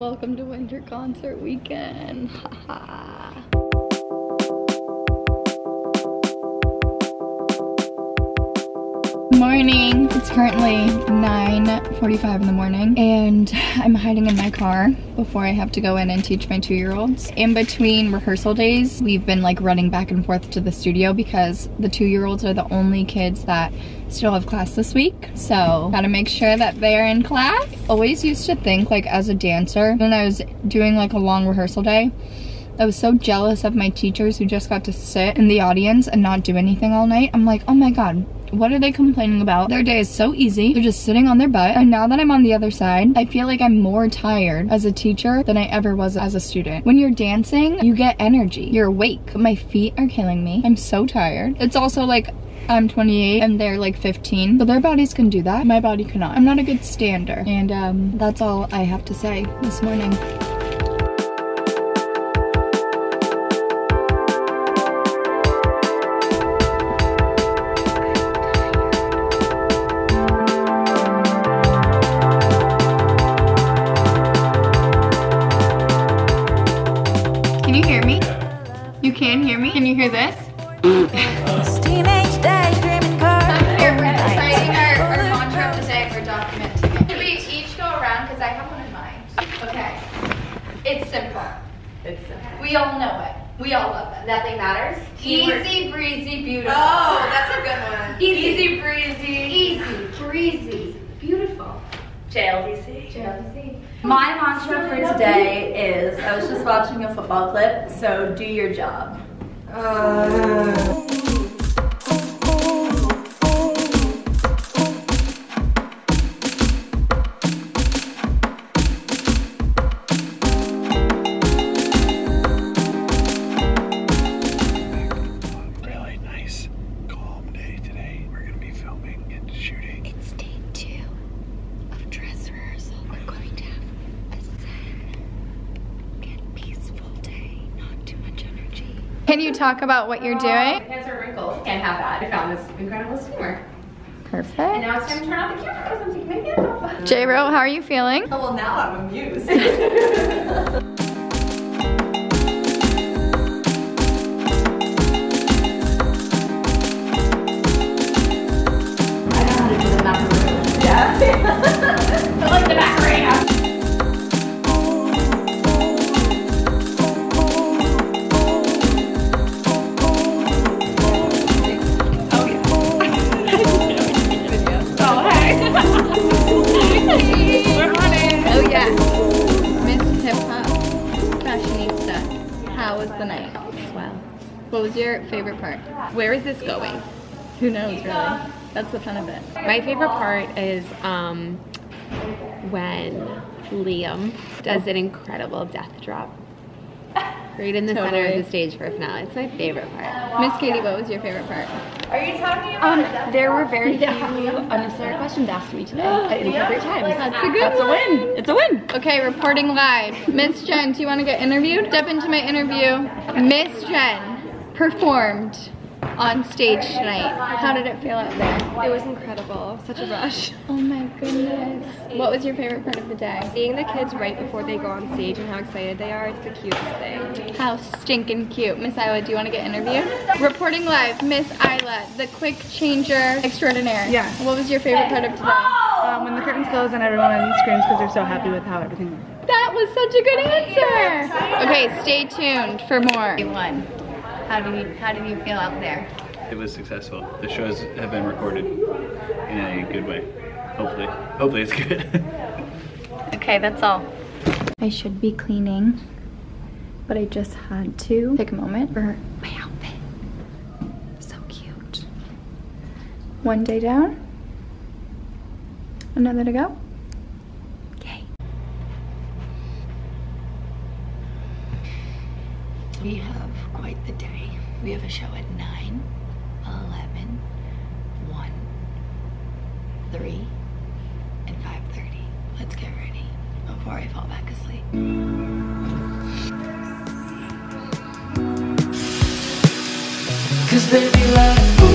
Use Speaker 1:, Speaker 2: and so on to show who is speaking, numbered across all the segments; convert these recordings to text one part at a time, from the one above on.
Speaker 1: Welcome to winter concert weekend. morning. It's currently 9.45 in the morning and I'm hiding in my car before I have to go in and teach my two-year-olds. In between rehearsal days, we've been like running back and forth to the studio because the two-year-olds are the only kids that still have class this week. So gotta make sure that they're in class. Always used to think like as a dancer, when I was doing like a long rehearsal day, I was so jealous of my teachers who just got to sit in the audience and not do anything all night. I'm like, oh my God, what are they complaining about? Their day is so easy. They're just sitting on their butt. And now that I'm on the other side, I feel like I'm more tired as a teacher than I ever was as a student. When you're dancing, you get energy. You're awake. My feet are killing me. I'm so tired. It's also like I'm 28 and they're like 15. So their bodies can do that. My body cannot. I'm not a good stander. And um, that's all I have to say this morning. Can you hear me? You can hear me? Can you hear this?
Speaker 2: Teenage daydreaming
Speaker 1: Here, we're writing our, our mantra of the day. We're documenting. Should we each go around? Because I have one in mind. Okay. It's simple.
Speaker 3: It's simple.
Speaker 1: We all know it. We all love it.
Speaker 3: nothing matters.
Speaker 1: Easy breezy beautiful.
Speaker 3: Oh, that's a good one.
Speaker 1: Easy breezy. Easy breezy. Beautiful.
Speaker 3: JLDC.
Speaker 1: JLC.
Speaker 3: My mantra for today is I was just watching a football clip, so do your job.
Speaker 4: really
Speaker 1: Can you talk about what you're uh, doing?
Speaker 3: Hands are wrinkled. Can't have that. I found this incredible steamer.
Speaker 1: Perfect.
Speaker 3: And now it's time to turn on the camera because I'm taking my hands off.
Speaker 1: J-Ro, how are you feeling?
Speaker 3: Oh, well, now I'm amused. the
Speaker 1: night? Wow. What was your favorite part?
Speaker 5: Where is this going?
Speaker 1: Who knows really? That's the fun of it.
Speaker 5: My favorite part is um, when Liam does an incredible death drop. Right in the center of the stage for a finale. It's my favorite part.
Speaker 1: Miss Katie, what was your favorite part?
Speaker 6: Um, there were very few unnecessary questions asked me today at inappropriate times.
Speaker 1: That's a good
Speaker 6: That's a win. It's a win.
Speaker 1: Okay, reporting live. Miss Jen, do you want to get interviewed? Step into my interview. Miss Jen performed on stage tonight. How did it feel out there?
Speaker 7: It was incredible. Such a rush.
Speaker 1: Oh my goodness. What was your favorite part of the day?
Speaker 7: Seeing the kids right before they go on stage and how excited they are, it's the cutest thing.
Speaker 1: How stinking cute. Miss Isla, do you want to get interviewed? Reporting live, Miss Isla, the quick changer extraordinaire.
Speaker 8: Yeah.
Speaker 1: What was your favorite part of today?
Speaker 8: Um, when the curtains close and everyone screams because they're so happy with how everything went.
Speaker 1: That was such a good answer. Okay, stay tuned for more.
Speaker 9: One. How do you how did you feel out there?
Speaker 4: It was successful. The shows have been recorded in a good way. Hopefully, hopefully it's good.
Speaker 9: Okay, that's all.
Speaker 1: I should be cleaning, but I just had to take a moment for my outfit. So cute. One day down, another to go.
Speaker 9: We have quite the day. We have a show at 9, 11, 1, 3, and 5.30. Let's get ready before I fall back asleep.
Speaker 2: Cause baby like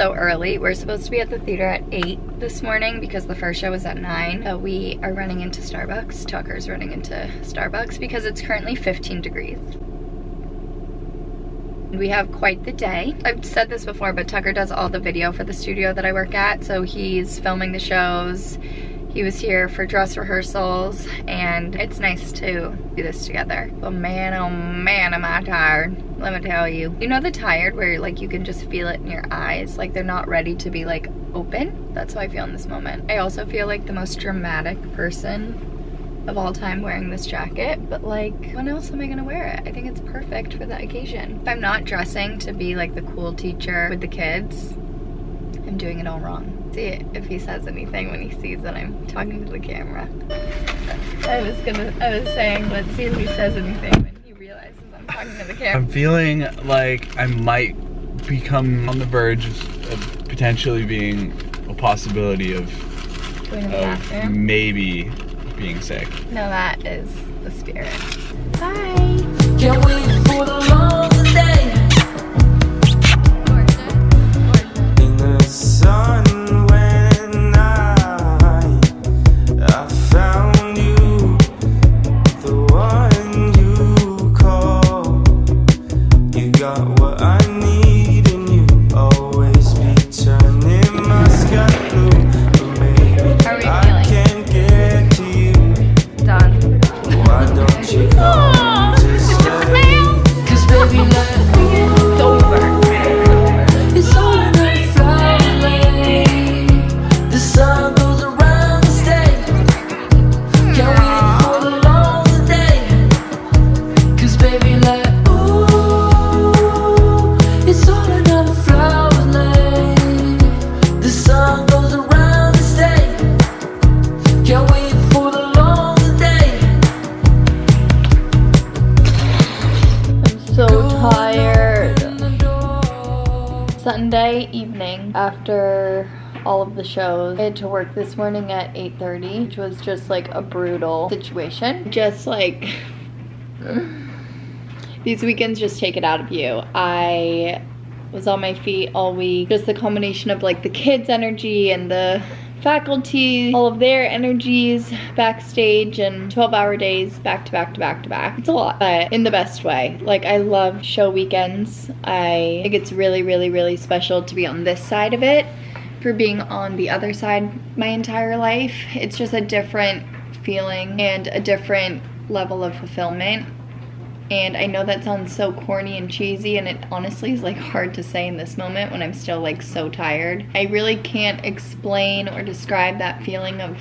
Speaker 1: early. We're supposed to be at the theater at 8 this morning because the first show was at 9. But we are running into Starbucks. Tucker's running into Starbucks because it's currently 15 degrees. We have quite the day. I've said this before, but Tucker does all the video for the studio that I work at. So he's filming the shows. He was here for dress rehearsals and it's nice to do this together. But man, oh man, am I tired. Let me tell you. You know the tired where like you can just feel it in your eyes? Like they're not ready to be like open? That's how I feel in this moment. I also feel like the most dramatic person of all time wearing this jacket, but like, when else am I gonna wear it? I think it's perfect for the occasion. If I'm not dressing to be like the cool teacher with the kids, I'm doing it all wrong. See if he says anything when he sees that I'm talking to the camera. I was gonna, I was saying, let's see if he says anything when he realizes I'm talking to the camera.
Speaker 4: I'm feeling like I might become on the verge of potentially being a possibility of,
Speaker 1: Going to the
Speaker 4: of maybe being sick.
Speaker 1: No, that is the spirit.
Speaker 2: Can't
Speaker 1: Sunday evening after all of the shows. I had to work this morning at 8:30, which was just like a brutal situation. Just like these weekends just take it out of you. I was on my feet all week. Just the combination of like the kids' energy and the faculty, all of their energies backstage and 12 hour days back to back to back to back. It's a lot, but in the best way. Like I love show weekends. I think it's really, really, really special to be on this side of it for being on the other side my entire life. It's just a different feeling and a different level of fulfillment. And I know that sounds so corny and cheesy, and it honestly is like hard to say in this moment when I'm still like so tired. I really can't explain or describe that feeling of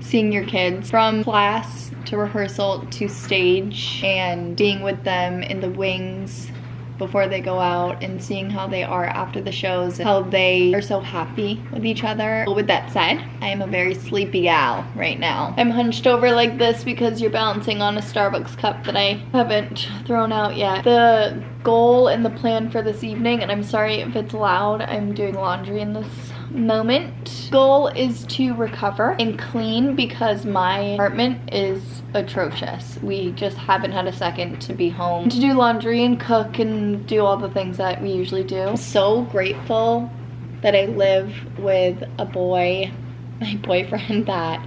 Speaker 1: seeing your kids from class to rehearsal to stage and being with them in the wings before they go out and seeing how they are after the shows and how they are so happy with each other. But with that said, I am a very sleepy gal right now. I'm hunched over like this because you're balancing on a Starbucks cup that I haven't thrown out yet. The goal and the plan for this evening, and I'm sorry if it's loud, I'm doing laundry in this moment. Goal is to recover and clean because my apartment is atrocious. We just haven't had a second to be home to do laundry and cook and do all the things that we usually do. So grateful that I live with a boy, my boyfriend that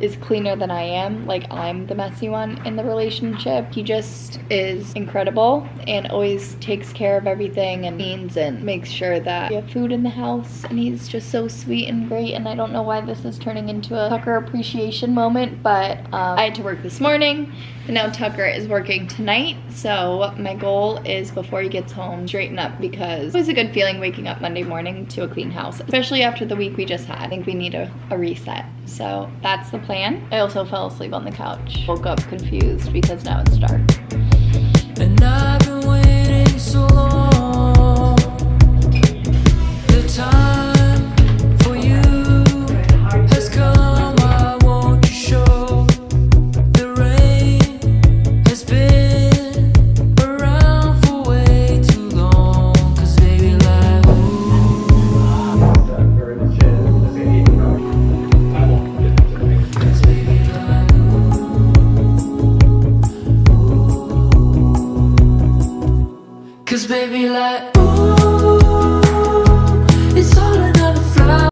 Speaker 1: is cleaner than I am. Like I'm the messy one in the relationship. He just is incredible and always takes care of everything and cleans and makes sure that we have food in the house. And he's just so sweet and great. And I don't know why this is turning into a Tucker appreciation moment, but um, I had to work this morning. And now Tucker is working tonight. So my goal is before he gets home, straighten up because it was a good feeling waking up Monday morning to a clean house, especially after the week we just had. I think we need a, a reset. So that's the plan. I also fell asleep on the couch. Woke up confused because now it's dark.
Speaker 2: Cause